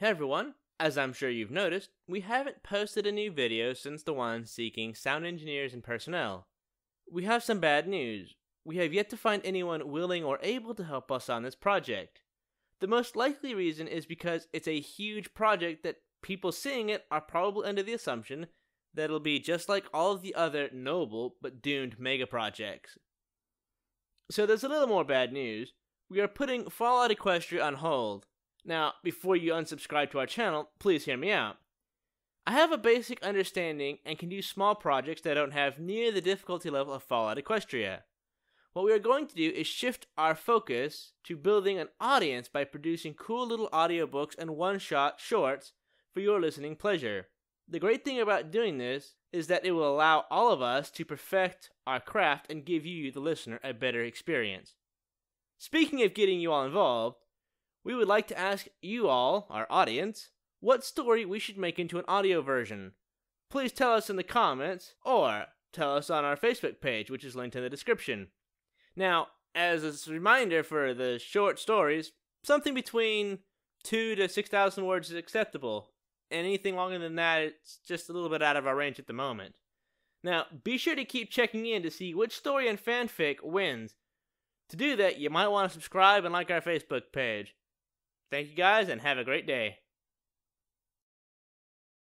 Hey everyone, as I'm sure you've noticed, we haven't posted a new video since the one seeking sound engineers and personnel. We have some bad news. We have yet to find anyone willing or able to help us on this project. The most likely reason is because it's a huge project that people seeing it are probably under the assumption that it'll be just like all of the other noble but doomed mega projects. So there's a little more bad news. We are putting Fallout Equestria on hold. Now, before you unsubscribe to our channel, please hear me out. I have a basic understanding and can do small projects that don't have near the difficulty level of Fallout Equestria. What we are going to do is shift our focus to building an audience by producing cool little audiobooks and one shot shorts for your listening pleasure. The great thing about doing this is that it will allow all of us to perfect our craft and give you, the listener, a better experience. Speaking of getting you all involved, we would like to ask you all, our audience, what story we should make into an audio version. Please tell us in the comments, or tell us on our Facebook page, which is linked in the description. Now, as a reminder for the short stories, something between two to six thousand words is acceptable. Anything longer than that, it's just a little bit out of our range at the moment. Now, be sure to keep checking in to see which story and fanfic wins. To do that, you might want to subscribe and like our Facebook page. Thank you guys, and have a great day.